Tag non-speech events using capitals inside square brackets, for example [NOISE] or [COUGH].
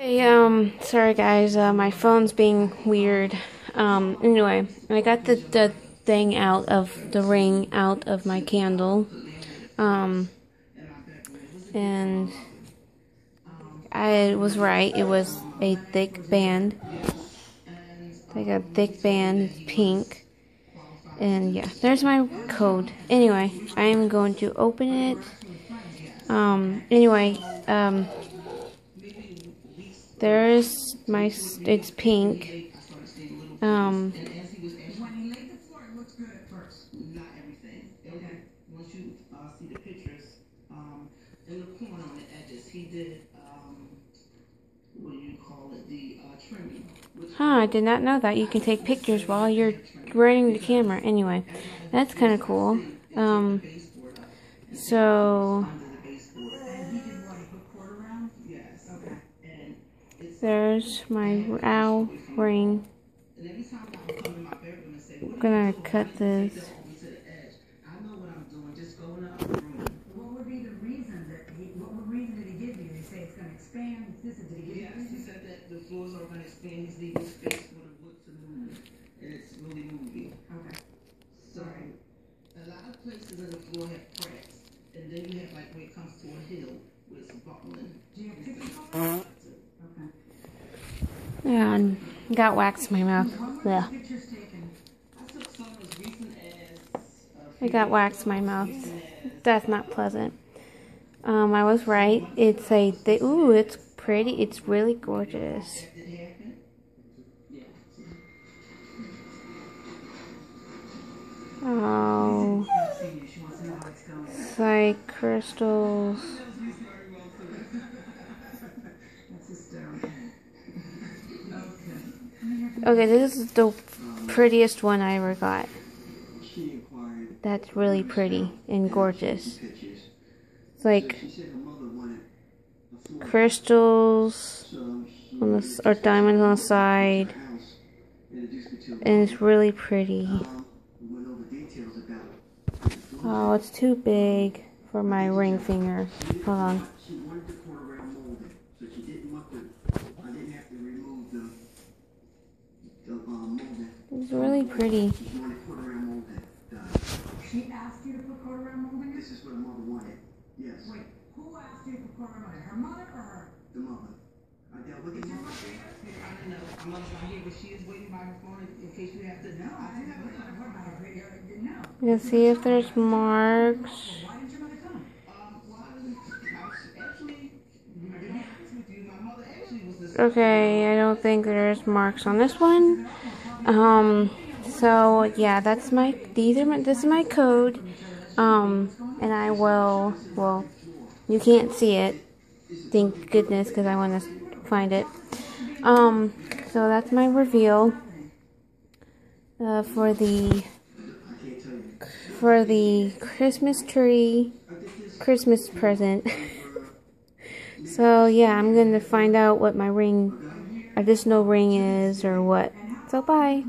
Hey, um, sorry guys, uh, my phone's being weird. Um, anyway, I got the, the thing out of, the ring out of my candle. Um, and I was right, it was a thick band. Like a thick band, pink. And yeah, there's my code. Anyway, I am going to open it. Um, anyway, um, there's my, it's pink. Um, uh, um, um, uh, huh, I did not know that. You can take pictures while you're running the camera. Anyway, that's kind of cool. Um, so there's my owl ring. and every I come in my bedroom and say, I'm gonna cut this. They don't me to the edge. I know what I'm doing. Just go in the other room. What would be the reason that he, what what reason did he give you? They say it's gonna expand, this, did you? He said that the floors are going to expand. He's leaving space for the wood to move, and it's really moving. Okay. So, a lot of places in the floor have cracks, and then you have like when it comes to a hill where it's buckling. Do you have pictures of it? Okay. And got wax in my mouth. Yeah. I took some as recent as. I got wax in my mouth. That's not pleasant. Um, I was right. It's a th- ooh, it's pretty. It's really gorgeous. That did happen. Yeah. Oh, I've seen you, she wants to know how it's going. it's like crystals. That's hysterical. Okay. This is the prettiest one I ever got. That's really pretty and gorgeous. It's like crystals on the or diamonds on the side, and it's really pretty. Oh, it's too big for my ring finger. Hold on. Pretty. She wanted corner round molded done. She asked you to put quarter round molding in? This is what her mother wanted. Yes, Wait, who asked you to put quarter round molding? Her mother or her? the mother. I dealt with the your mother. mother? I don't know. I'm not here, but she is waiting by her phone in, in case you have to. No, I didn't have a phone. What about her radio? No. You can see if there's marks. Why didn't your mother come? Um, well, I was actually, to be honest with you, my mother actually was this. Okay, I don't think there's marks on this one. Um, so yeah, that's my. These are my. This is my code. Um, and I will. Well, you can't see it. Thank goodness, because I want to find it. Um, so that's my reveal. Uh, for the for the Christmas tree Christmas present. [LAUGHS] so yeah, I'm gonna find out what my ring additional ring is or what. So bye.